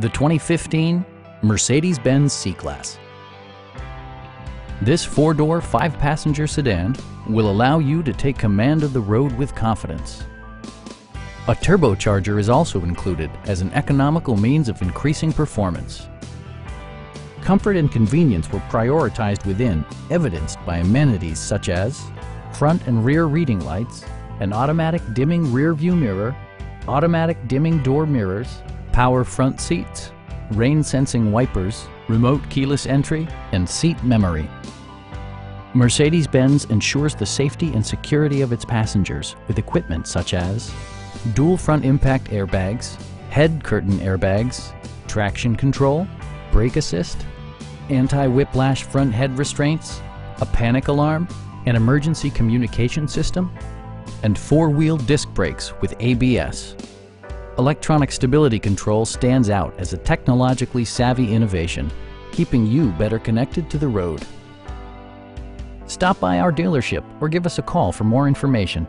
the 2015 Mercedes-Benz C-Class. This four-door, five-passenger sedan will allow you to take command of the road with confidence. A turbocharger is also included as an economical means of increasing performance. Comfort and convenience were prioritized within, evidenced by amenities such as front and rear reading lights, an automatic dimming rear view mirror, automatic dimming door mirrors, power front seats, rain sensing wipers, remote keyless entry, and seat memory. Mercedes-Benz ensures the safety and security of its passengers with equipment such as dual front impact airbags, head curtain airbags, traction control, brake assist, anti-whiplash front head restraints, a panic alarm, an emergency communication system, and four-wheel disc brakes with ABS. Electronic stability control stands out as a technologically savvy innovation, keeping you better connected to the road. Stop by our dealership or give us a call for more information.